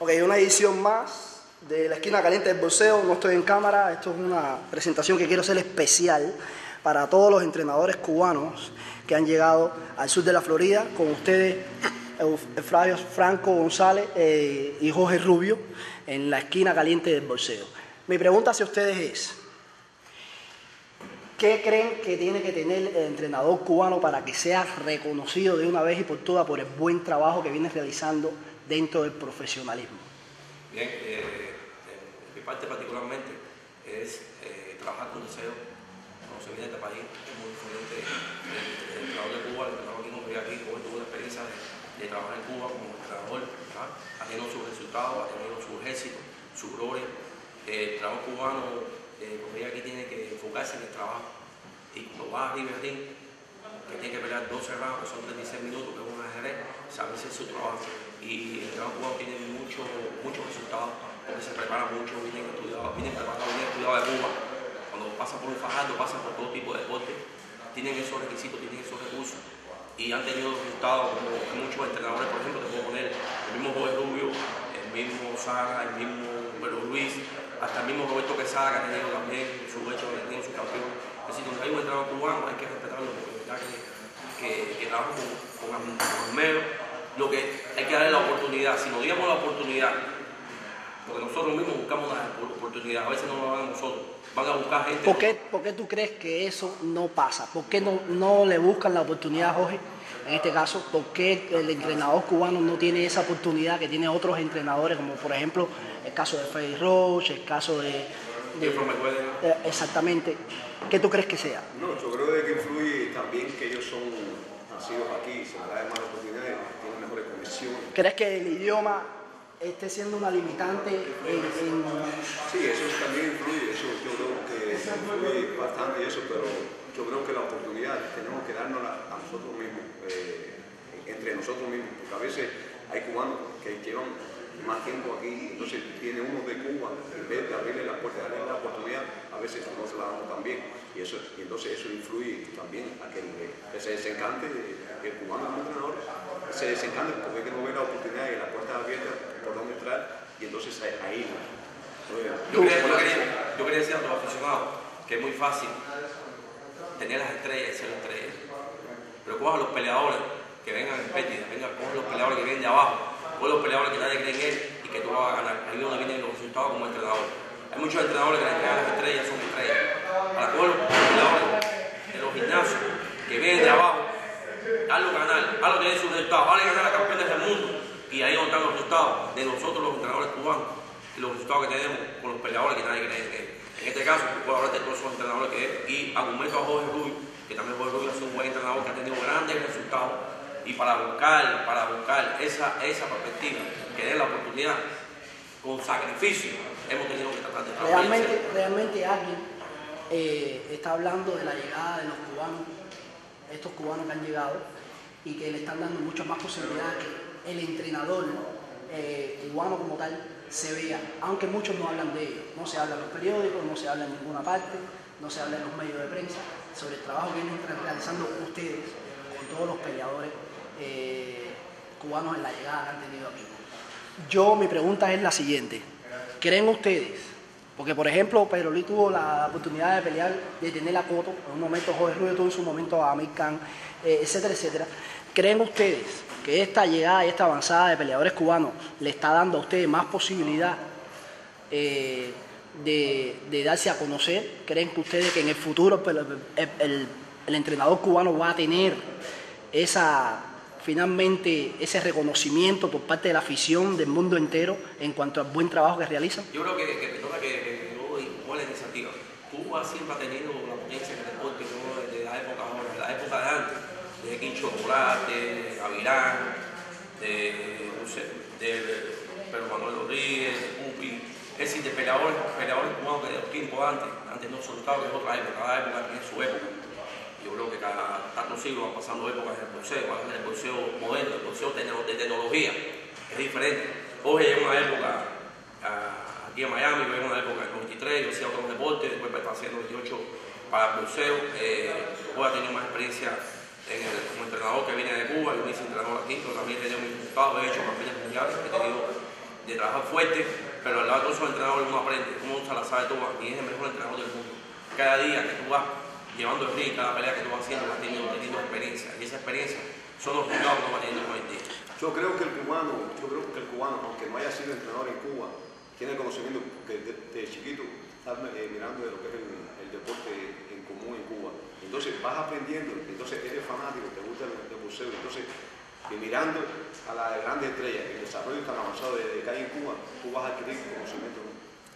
Ok, una edición más de la esquina caliente del boxeo. No estoy en cámara, esto es una presentación que quiero hacer especial para todos los entrenadores cubanos que han llegado al sur de la Florida. Con ustedes, Franco González eh, y Jorge Rubio en la esquina caliente del boxeo. Mi pregunta hacia ustedes es, ¿qué creen que tiene que tener el entrenador cubano para que sea reconocido de una vez y por todas por el buen trabajo que viene realizando dentro del profesionalismo? Bien, eh, en mi parte particularmente es eh, trabajar con deseo, cuando se viene de este país, es muy diferente del entrenador de Cuba, el entrenador que nos vive aquí, como tuvo la experiencia de, trabajar en Cuba como entrenador, ¿verdad? ha tenido sus resultados, ha tenido sus éxitos, su gloria. Eh, el trabajo cubano, eh, como aquí tiene que enfocarse en el trabajo. Y cuando va a ti, que tiene que pelear 12 rounds, son 36 minutos, que es un ajedrez, sabe hacer su trabajo y el trabajo cubano tiene muchos mucho resultados porque se prepara mucho, vienen estudiados, vienen preparados, vienen estudiados de Cuba. Cuando pasa por un fajardo, pasa por todo tipo de deporte, tienen esos requisitos, tienen esos recursos y han tenido resultados como muchos entrenadores, por ejemplo, te puedo poner el mismo Jorge Rubio, el mismo Saga, el mismo Pedro Luis, hasta el mismo Roberto Quesada que ha tenido también su hecho, que ha tenido su campeón. Es decir, cuando hay un entrenador cubano hay que respetarlo porque es verdad que, que, que trabaja con, con, con lo que hay que darle la oportunidad. Si nos diéramos la oportunidad, porque nosotros mismos buscamos la oportunidad, a veces no lo van a nosotros, van a buscar gente. ¿Por qué, ¿Por qué tú crees que eso no pasa? ¿Por qué no, no le buscan la oportunidad, Jorge? En este caso, ¿por qué el entrenador cubano no tiene esa oportunidad que tiene otros entrenadores, como por ejemplo el caso de Freddy Roche, el caso de... de, de exactamente. ¿Qué tú crees que sea? No, yo creo de que influye también que ellos son nacidos aquí, se les da más oportunidades, tienen. ¿Crees que el idioma esté siendo una limitante en, en... Sí, eso también influye, eso yo creo que influye bastante eso, pero yo creo que la oportunidad tenemos que darnos a nosotros mismos, eh, entre nosotros mismos, porque a veces hay cubanos que llevan más tiempo aquí, entonces tiene uno de Cuba, en vez de abrirle la puerta, darle la oportunidad, a veces no se la damos también, y, eso, y entonces eso influye también a que, que se desencante, el cubano como entrenador, se desencante porque que no la oportunidad y la puerta abierta por donde entrar, y entonces ahí. Yo, quería, yo, quería, decir a los aficionados que es muy fácil tener las estrellas y ser estrellas, pero coja los peleadores que vengan en pérdida, venga, coja los peleadores que vienen de abajo, coja los peleadores que nadie cree en él y que tú vas a ganar. Ahí es donde vienen los resultados como entrenador. Hay muchos entrenadores que le entregan las estrellas, son estrellas. Para coger los peleadores de los gimnasios que vienen de abajo, hazlo ganar, hazlo tener sus resultados, hazlo ganar a campeones del mundo. Y ahí donde están los resultados de nosotros los entrenadores cubanos y los resultados que tenemos con los peleadores que nadie cree en él. En este caso, puedo hablar de todos esos entrenadores que es, y argumento a Jorge Rubio, que también Jorge Rubio sido un buen entrenador que ha tenido grandes resultados, y para buscar, esa perspectiva, que dé la oportunidad, con sacrificio, hemos tenido que tratar de trabajar. Realmente, realmente alguien eh, está hablando de la llegada de los cubanos, estos cubanos que han llegado, y que le están dando muchas más posibilidades que el entrenador eh, cubano como tal se vea, aunque muchos no hablan de ello, no se habla en los periódicos, no se habla en ninguna parte, no se habla en los medios de prensa, sobre el trabajo que vienen realizando ustedes con todos los peleadores eh, cubanos en la llegada que han tenido aquí. Yo, mi pregunta es la siguiente, ¿creen ustedes? Porque, por ejemplo, Pedro Luis tuvo la oportunidad de pelear, de tener la coto, en un momento Jorge Rubio tuvo en su momento a Amir Khan, eh, etcétera, etcétera. ¿Creen ustedes que esta llegada y esta avanzada de peleadores cubanos le está dando a ustedes más posibilidad eh, de, darse a conocer? ¿Creen que ustedes que en el futuro el, el, el entrenador cubano va a tener esa finalmente ese reconocimiento por parte de la afición del mundo entero en cuanto al buen trabajo que realizan? Yo creo que, que, que, que yo buena iniciativa. Cuba siempre ha tenido la potencia en el deporte ¿no? desde la época ahora, de la época de antes de Quincho Chocolate, Avilán, de, no sé, de Pedro Manuel Rodríguez, de es decir, de peleadores, peleadores cubanos que de los tiempos antes, antes no soltado que es otra época, cada época tiene su época. Yo creo que cada tantos siglos van pasando épocas en el boxeo, en el boxeo moderno, el boxeo de tecnología, es diferente. Hoy es una época, uh, aquí en Miami, es una época del 93, yo hacía otros deportes, después está haciendo 28 para el boxeo, eh, hoy ha tenido más experiencia en como entrenador que viene de Cuba, yo me hice entrenador aquí, pero también he tenido mis resultados, he hecho campañas mundiales, he tenido de trabajar fuerte, pero al lado de todos esos entrenadores uno aprende, se la sabe todo, y es el mejor entrenador del mundo. Cada día que tú vas llevando el ring, cada pelea que tú vas haciendo, vas teniendo, teniendo experiencia, y esa experiencia son los resultados que uno va teniendo hoy en día. Yo creo que el cubano, yo creo que el cubano, aunque no haya sido entrenador en Cuba, tiene conocimiento porque desde chiquito está eh, mirando de lo que es el, deporte en común en Cuba. Entonces vas aprendiendo, entonces eres fanático, te gusta el, el boxeo, entonces y mirando a las grandes estrellas, el desarrollo tan avanzado de, de que hay en Cuba, tú vas a adquirir conocimiento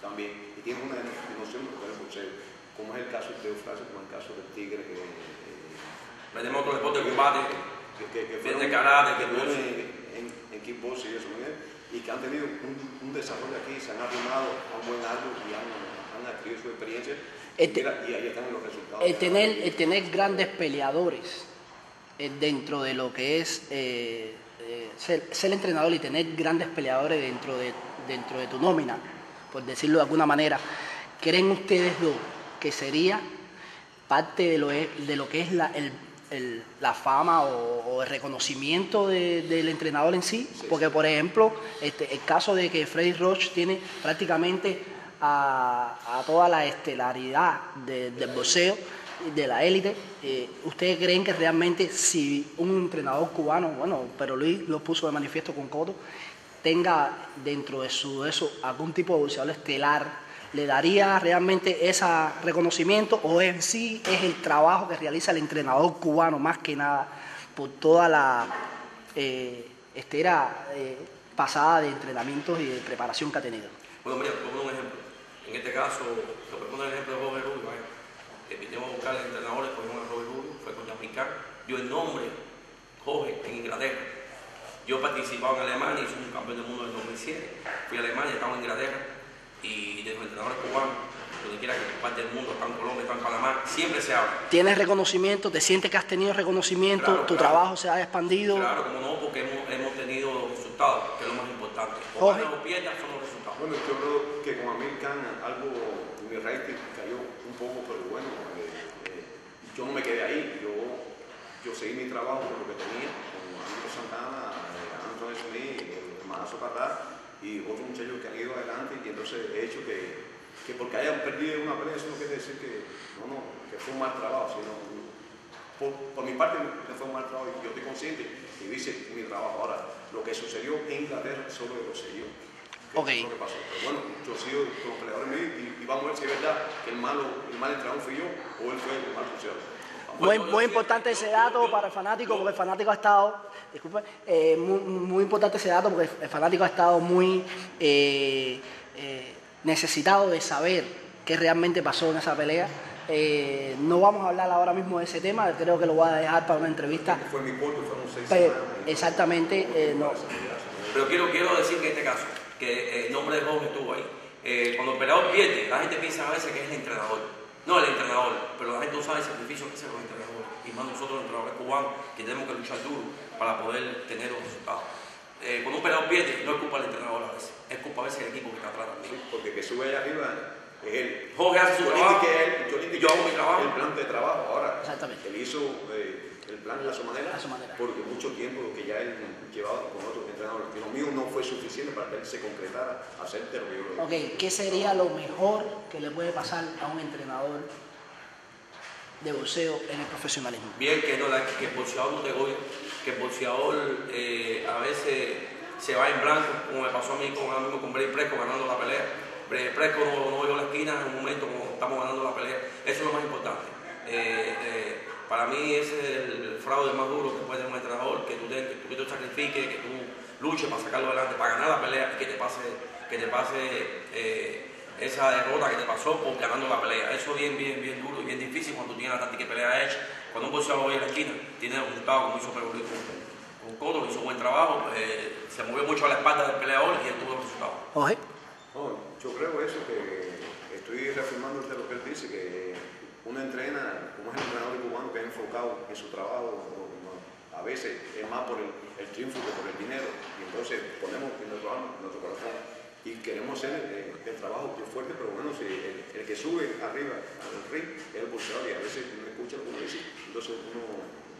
también y tienes una noción de lo que es el boxeo, como es el caso de Eufrasio, como es el caso del Tigre, que, eh, Metemos otro deporte de combate, que, que, Desde karate, que eso. en, en, en kickboxing y eso, ¿no? y que han tenido un, un desarrollo aquí, se han arrimado a un buen árbol y han, han adquirido su experiencia Este- y, mira, y ahí están los resultados. el tener, el tener grandes peleadores eh, dentro de lo que es eh, eh, ser, ser entrenador y tener grandes peleadores dentro de, dentro de tu nómina, por decirlo de alguna manera, ¿creen ustedes dos que sería parte de lo, e- de lo que es la, el- el- la fama o, o el reconocimiento de- del entrenador en sí? Sí. Porque, por ejemplo, este, el caso de que Freddy Roach tiene prácticamente a, a toda la estelaridad de- del boxeo, de la élite, eh, ¿ustedes creen que realmente si un entrenador cubano, bueno, pero Luis lo puso de manifiesto con Coto, tenga dentro de su eso algún tipo de boxeador estelar, le daría realmente ese reconocimiento o en sí es el trabajo que realiza el entrenador cubano más que nada por toda la eh, estera eh, pasada de entrenamientos y de preparación que ha tenido? Bueno, mira, poner un ejemplo. En este caso, voy a poner el ejemplo de Jorge Rubio. Que vinimos a buscar entrenadores, cogimos a Jorge Rubio, fue con Jamaica, dio el nombre Jorge en Inglaterra. Yo participaba en Alemania, hice un campeón del mundo en el 2007. Fui a Alemania, estaba en Inglaterra y de los entrenadores cubanos, donde quiera que parte del mundo, está en Colombia, está en Panamá, siempre se habla. ¿Tienes reconocimiento? ¿Te sientes que has tenido reconocimiento? Claro, ¿Tu claro. trabajo se ha expandido? Claro, como no, porque hemos, hemos tenido resultados, que es lo más importante. O Jorge. ganas o pierdas son los resultados. Bueno, yo creo que con Amir Khan algo, mi rating cayó un poco, pero bueno, eh, eh, yo no me quedé ahí, yo, yo seguí mi trabajo con lo que tenía, con Amigo Santana, eh, Anthony Smith, el Manazo Carrá y otros muchachos que han ido adelante y entonces he hecho que, que porque hayan perdido una pelea, eso no quiere decir que, no, no, que fue un mal trabajo, sino por, por mi parte fue un mal trabajo y yo estoy consciente y hice mi trabajo. Ahora, lo que sucedió en Inglaterra solo lo sé yo. lo que pasó. Pero bueno, yo sigo con los peleadores míos y, y vamos a ver si es verdad que el malo, el mal entrenador fui yo o él fue el mal funcionario. Muy, muy importante ese dato para el fanático, porque el fanático ha estado, disculpe, eh, muy, muy importante ese dato, porque el fanático ha estado muy eh, eh, necesitado de saber qué realmente pasó en esa pelea. Eh, no vamos a hablar ahora mismo de ese tema, creo que lo voy a dejar para una entrevista. Fue mi corto, fueron seis Pero, semanas. exactamente, eh, no. Pero quiero, quiero decir que en este caso, que el nombre de Jorge estuvo ahí. Eh, cuando el peleador pierde, la gente piensa a veces que es el entrenador. No el entrenador, pero la gente no sabe el sacrificio que hacen los entrenadores. Y más nosotros, los entrenadores cubanos, que tenemos que luchar duro para poder tener los resultados. Eh, cuando un peleador pierde, no es culpa del entrenador a veces, es culpa a veces del equipo que está atrás Sí, también. porque que sube allá arriba es él. Jorge hace su Yo trabajo, indiqué a él, yo le indiqué yo hago mi trabajo. El plan de trabajo ahora. Exactamente. Él hizo eh, el plan a su manera. A su manera. Porque mucho tiempo que ya él llevaba con otros entrenadores. Y lo mío no fue suficiente para que él se concretara a ser terrorismo. Ok, ¿qué sería lo mejor que le puede pasar a un entrenador de boxeo en el profesionalismo? Bien, que, no, la- que el boxeador no te goya, que el boxeador eh, a veces se va en blanco, como me pasó a mí con, mismo con Bray Presco ganando la pelea. Bray Presco no, no vio la esquina en un momento como estamos ganando la pelea. Eso es lo más importante. Eh, eh, para mí ese es el fraude más duro que puede tener un entrenador, que tú te, que tú te sacrifiques, que tú luches para sacarlo adelante, para ganar la pelea y que te pase, que te pase eh, esa derrota que te pasó por ganando la pelea. Eso es bien, bien, bien duro y bien difícil cuando tú tienes la táctica de pelea hecha. Cuando un boxeador va a la esquina, tiene el resultado como hizo con, con Cotto, hizo buen trabajo, eh, se movió mucho a la espalda del peleador y él tuvo el resultado. Jorge. No, yo creo eso que estoy reafirmando de lo que él dice, que uno entrena, como es el entrenador cubano que es enfocado en su trabajo, a veces es más por el, el triunfo que por el dinero, y entonces ponemos en nuestro alma, en nuestro corazón, y queremos hacer eh, el trabajo que es fuerte, pero bueno, si el, el que sube arriba al ring es el boxeador y a veces no escucha lo que uno dice, entonces uno,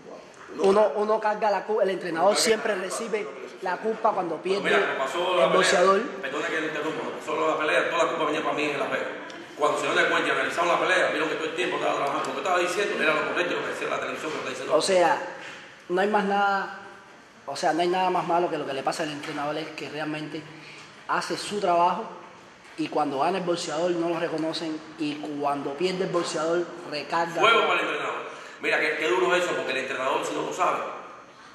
wow, Uno, uno carga la culpa, el entrenador siempre recibe la culpa cuando pierde mira, el la pelea, boxeador. me que interrumpo, solo la pelea, toda la culpa venía para mí en la pelea. Cuando se dio cuenta y analizaron la pelea, vieron que todo el tiempo estaba trabajando. Lo que estaba diciendo era lo correcto lo que decía la televisión, que lo está diciendo. O sea, no hay más nada, o sea, no hay nada más malo que lo que le pasa al entrenador es que realmente hace su trabajo y cuando gana el bolseador no lo reconocen y cuando pierde el bolseador recarga. Fuego para el entrenador. Mira, qué, qué duro es eso, porque el entrenador, si no lo sabe,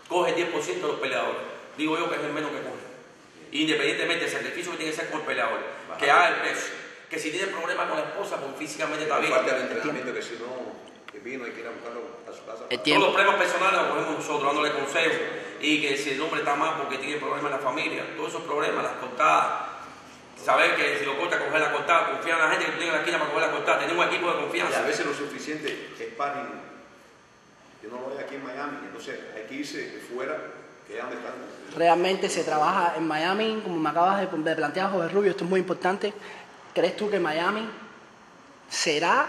coge el 10% de los peleadores. Digo yo que es el menos que coge. Independientemente del sacrificio que tiene que hacer con el peleador, que haga el peso. Que si tiene problemas con la esposa, pues físicamente está bien. Parte del entrenamiento que si no que vino y quiere buscarlo a su casa. El Todos los problemas personales los cogemos nosotros, dándole consejos. Y que si el hombre está mal porque tiene problemas en la familia, todos esos problemas, las cortadas, saber que si lo corta, coger la cortada, confiar en la gente que tiene en la esquina para coger la cortada, tener un equipo de Y a confianza. veces lo suficiente es sparring. Yo no lo voy aquí en Miami, entonces hay que irse fuera, que es donde están. Realmente se trabaja en Miami, como me acabas de plantear, José Rubio, esto es muy importante. ¿Crees tú que Miami será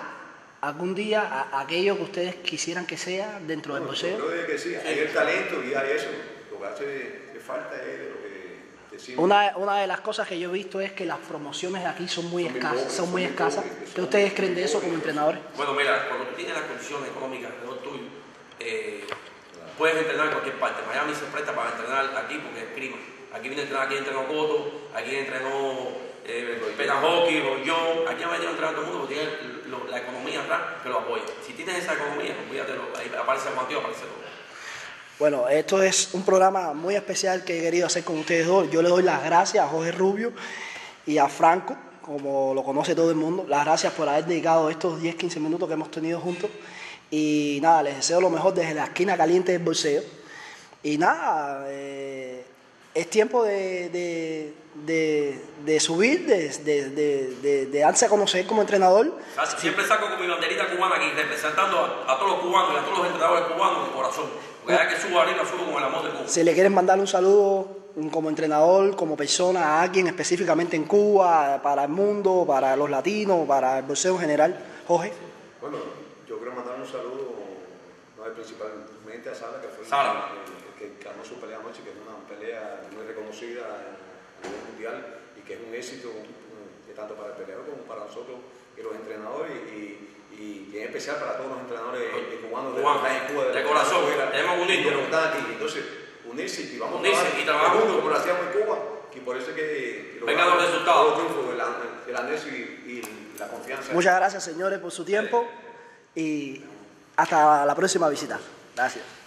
algún día a- aquello que ustedes quisieran que sea dentro del boxeo? yo creo que sí, hay el talento y hay eso. Lo que hace que falta es de lo que decimos. Una, una de las cosas que yo he visto es que las promociones aquí son muy Son escasas, pobres, son muy son escasas. pobres, ¿Qué ustedes creen de eso como entrenadores? Bueno, mira, cuando tú tienes las condiciones económicas alrededor tuyo, eh, puedes entrenar en cualquier parte. Miami se presta para entrenar aquí porque es prima. Aquí viene a entrenar, aquí entrenó Coto, aquí entrenó eh, Pena Hockey, yo, aquí va a entrenar todo el mundo porque tiene lo- la economía atrás que lo apoya. Si tienes esa economía, olvídate, ahí aparece Juan Tío, aparece todo. Bueno, esto es un programa muy especial que he querido hacer con ustedes dos. Yo le doy las gracias a Jorge Rubio y a Franco, como lo conoce todo el mundo. Las gracias por haber dedicado estos 10, 15 minutos que hemos tenido juntos. Y nada, les deseo lo mejor desde la esquina caliente del bolseo. Y nada, eh, es tiempo de, de- de- de subir, de, de, de- de- de darse a conocer como entrenador. Siempre saco con mi banderita cubana aquí, representando a, a todos los cubanos y a todos los entrenadores cubanos de corazón. Porque vez que subo arriba, subo con el amor de Cuba. Si le quieres mandar un saludo como entrenador, como persona, a alguien específicamente en Cuba, para el mundo, para los latinos, para el boxeo en general, Jorge. Bueno, yo quiero mandar un saludo, no es principalmente a Sara, que fue el- Sara. el, el que ganó su pelea anoche, que es una pelea muy reconocida a nivel mundial y que es un éxito eh, tanto para el peleador como para nosotros y los entrenadores y, y, y en especial para todos los entrenadores eh, cubanos de, están en Cuba, de corazón, de están aquí. Entonces, unirse y vamos Unirse a y trabajar juntos como lo hacíamos en Cuba y por eso es que, que Vengan los resultados. el triunfo, el, el anexo y, y la confianza. Muchas gracias, señores, por su tiempo y hasta la próxima visita. Gracias.